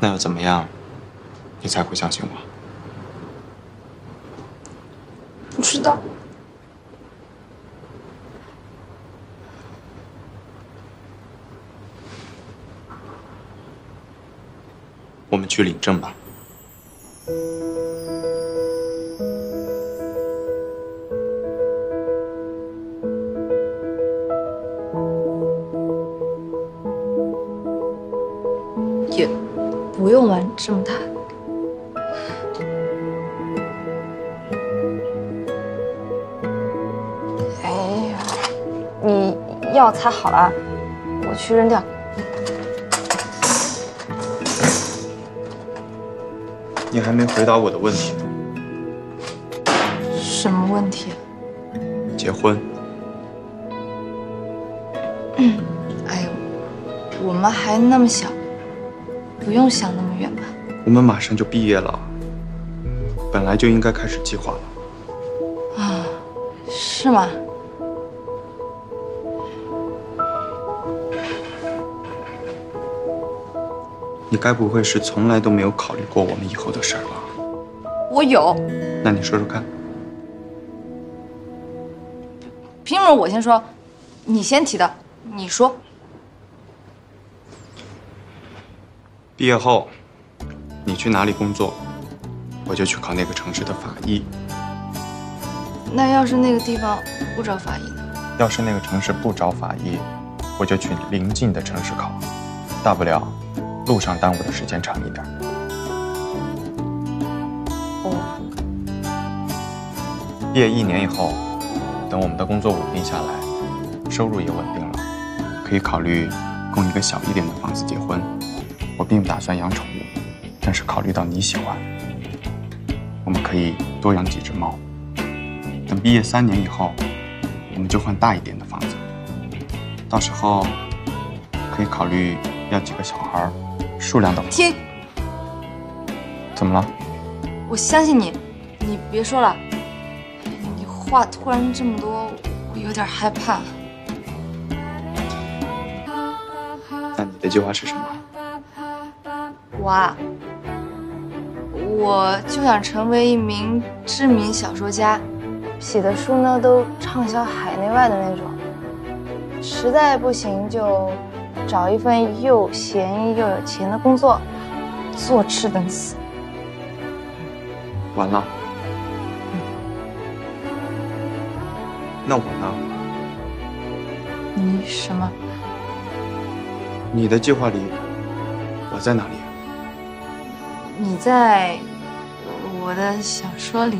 那要怎么样，你才会相信我？不知道。我们去领证吧。不用玩这么大。哎呀，你药擦好了，我去扔掉。你还没回答我的问题呢。什么问题？结婚？哎呦，我们还那么小，不用想那么远吧？我们马上就毕业了，本来就应该开始计划了。啊，是吗？你该不会是从来都没有考虑过我们以后的事儿吧？我有，那你说说看。凭什么我先说？你先提的，你说。毕业后，你去哪里工作，我就去考那个城市的法医。那要是那个地方不招法医呢？要是那个城市不招法医，我就去邻近的城市考，大不了路上耽误的时间长一点。哦，毕业一年以后，等我们的工作稳定下来，收入也稳定了，可以考虑供一个小一点的房子结婚。我并不打算养宠物，但是考虑到你喜欢，我们可以多养几只猫。等毕业三年以后，我们就换大一点的房子，到时候可以考虑要几个小孩，数量的话。停！怎么了？我相信你，你别说了。你话突然这么多，我有点害怕。那你的计划是什么？我啊，我就想成为一名知名小说家，写的书呢都畅销海内外的那种。实在不行就找一份又闲又有钱的工作，坐吃等死。完了。那我呢？你什么？你的计划里，我在哪里？你在我的小说里。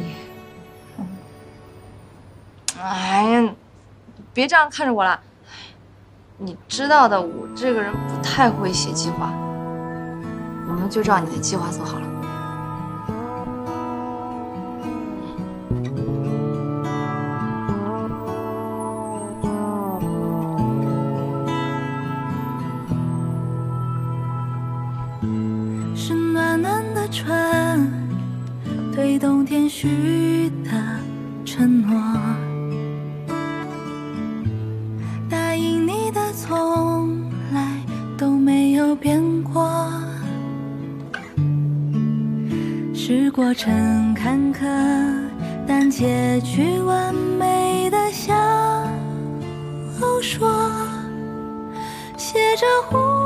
哎呀，别这样看着我了。你知道的，我这个人不太会写计划。我们就照你的计划做好了。春，对冬天许的承诺。答应你的从来都没有变过。是过程坎坷，但结局完美的小说，写着胡。